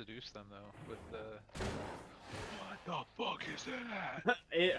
seduce them though with the. What the fuck is that? it